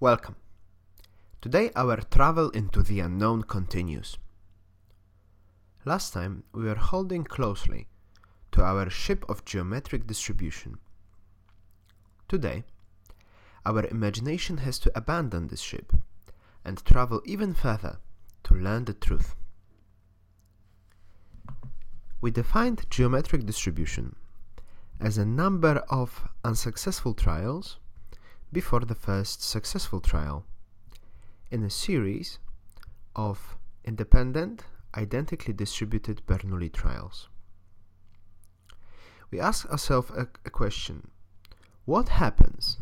Welcome. Today our travel into the unknown continues. Last time we were holding closely to our ship of geometric distribution. Today, our imagination has to abandon this ship and travel even further to learn the truth. We defined geometric distribution as a number of unsuccessful trials before the first successful trial in a series of independent, identically distributed Bernoulli trials. We ask ourselves a, a question What happens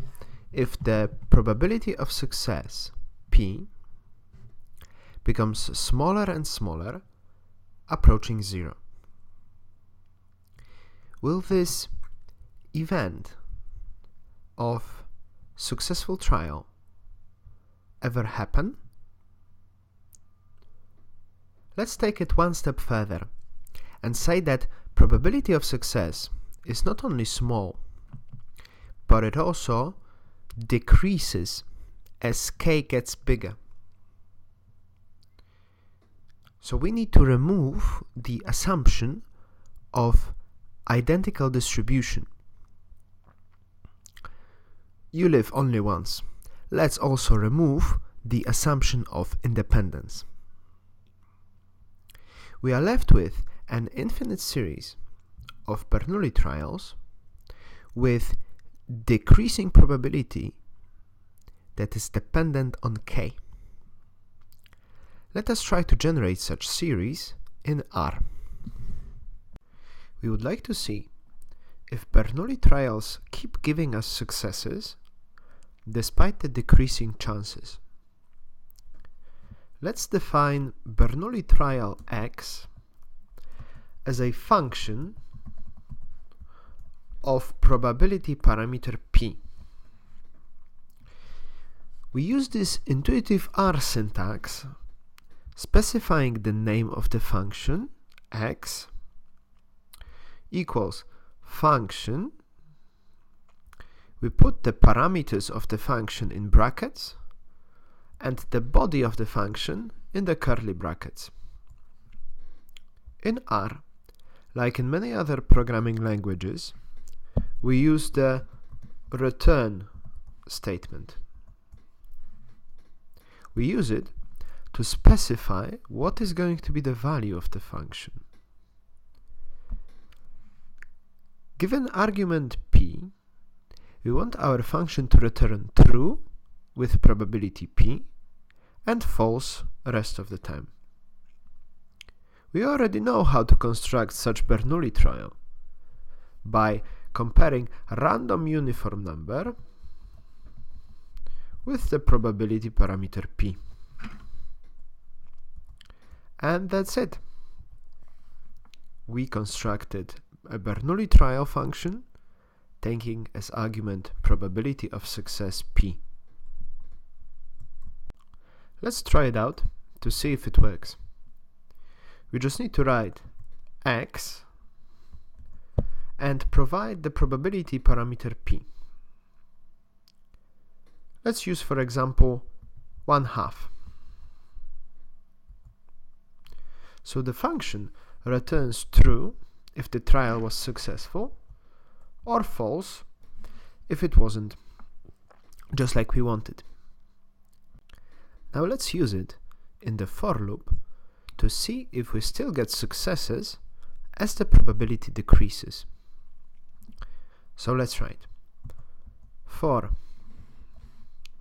if the probability of success, P, becomes smaller and smaller, approaching zero? Will this event of successful trial ever happen? Let's take it one step further and say that probability of success is not only small, but it also decreases as k gets bigger. So we need to remove the assumption of identical distribution you live only once. Let's also remove the assumption of independence. We are left with an infinite series of Bernoulli trials with decreasing probability that is dependent on k. Let us try to generate such series in R. We would like to see if Bernoulli trials keep giving us successes despite the decreasing chances. Let's define Bernoulli trial x as a function of probability parameter p. We use this intuitive R syntax specifying the name of the function x equals function we put the parameters of the function in brackets and the body of the function in the curly brackets. In R, like in many other programming languages, we use the return statement. We use it to specify what is going to be the value of the function. Given argument we want our function to return true with probability p and false rest of the time. We already know how to construct such Bernoulli trial by comparing random uniform number with the probability parameter p. And that's it. We constructed a Bernoulli trial function taking as argument probability of success p. Let's try it out to see if it works. We just need to write x and provide the probability parameter p. Let's use, for example, 1 half. So the function returns true if the trial was successful or false if it wasn't, just like we wanted. Now let's use it in the for loop to see if we still get successes as the probability decreases. So let's write for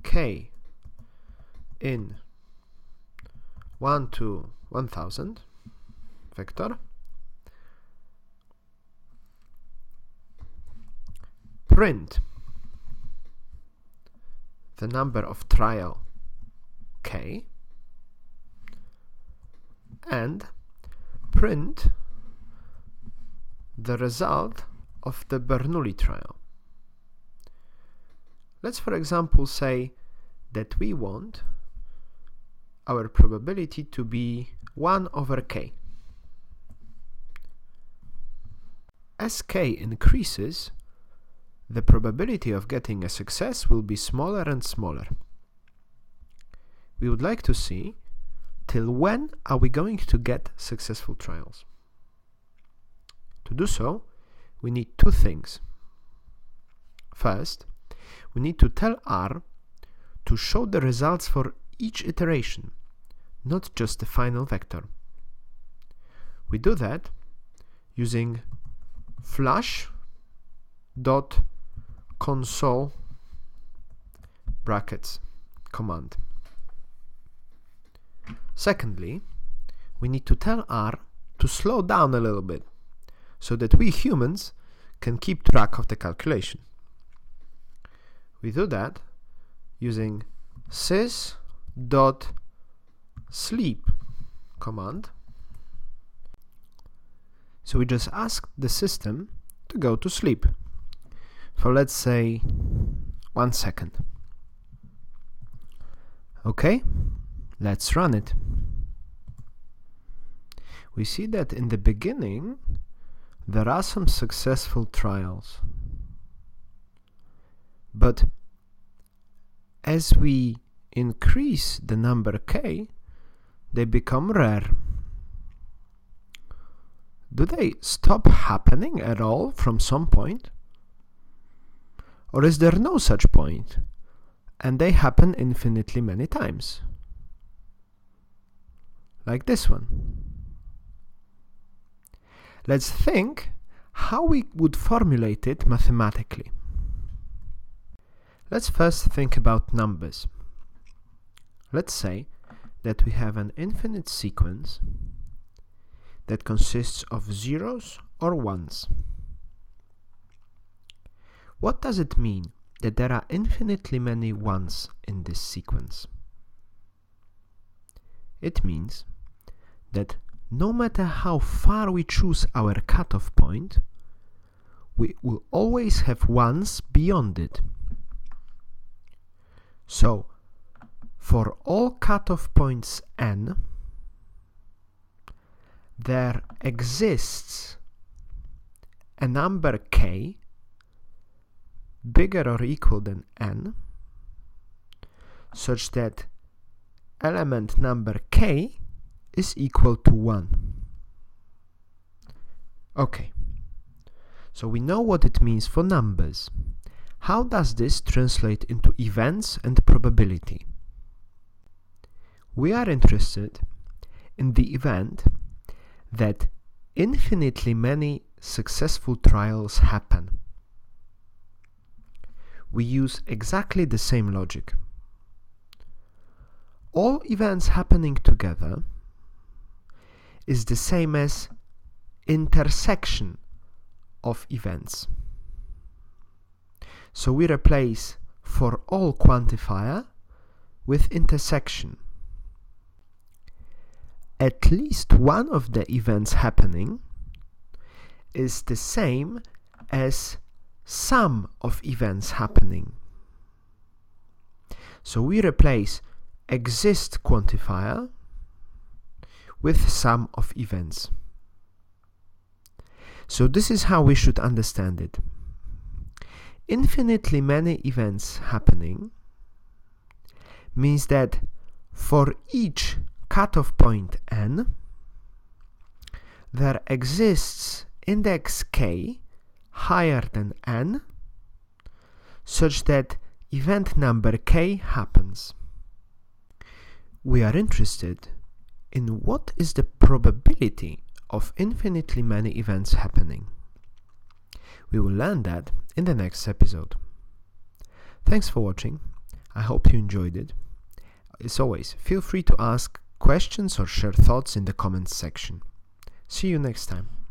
k in 1 to 1000 vector print the number of trial k and print the result of the Bernoulli trial. Let's for example say that we want our probability to be 1 over k. As k increases, the probability of getting a success will be smaller and smaller. we would like to see till when are we going to get successful trials. To do so, we need two things. First, we need to tell R to show the results for each iteration, not just the final vector. We do that using flush dot console brackets command. Secondly, we need to tell R to slow down a little bit so that we humans can keep track of the calculation. We do that using sys dot sleep command. So we just ask the system to go to sleep for let's say one second. Okay, let's run it. We see that in the beginning there are some successful trials. But as we increase the number k, they become rare. Do they stop happening at all from some point? Or is there no such point, and they happen infinitely many times? Like this one. Let's think how we would formulate it mathematically. Let's first think about numbers. Let's say that we have an infinite sequence that consists of zeros or ones. What does it mean that there are infinitely many ones in this sequence? It means that no matter how far we choose our cutoff point, we will always have ones beyond it. So, for all cutoff points n, there exists a number k bigger or equal than n such that element number k is equal to 1. Okay, so we know what it means for numbers. How does this translate into events and probability? We are interested in the event that infinitely many successful trials happen. We use exactly the same logic. All events happening together is the same as intersection of events. So we replace for all quantifier with intersection. At least one of the events happening is the same as sum of events happening. So we replace exist quantifier with sum of events. So this is how we should understand it infinitely many events happening means that for each cutoff point n, there exists index k higher than n, such that event number k happens. We are interested in what is the probability of infinitely many events happening. We will learn that in the next episode. Thanks for watching. I hope you enjoyed it. As always, feel free to ask questions or share thoughts in the comments section. See you next time.